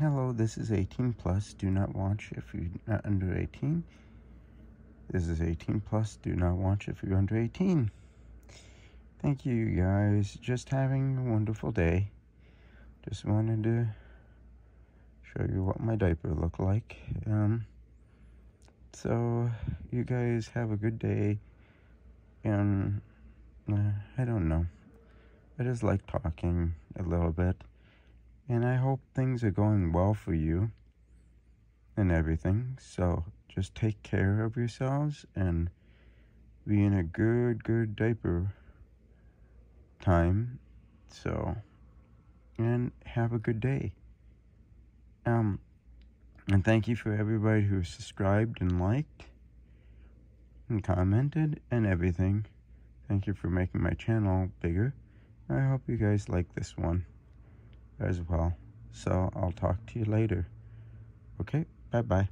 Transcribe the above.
Hello, this is 18 plus. Do not watch if you're not under 18. This is 18 plus. Do not watch if you're under 18. Thank you guys. Just having a wonderful day. Just wanted to show you what my diaper looked like. Um, so you guys have a good day. And uh, I don't know. I just like talking a little bit. And I hope things are going well for you and everything. So just take care of yourselves and be in a good, good diaper time. So, and have a good day. Um, and thank you for everybody who subscribed and liked and commented and everything. Thank you for making my channel bigger. I hope you guys like this one as well. So I'll talk to you later. Okay, bye bye.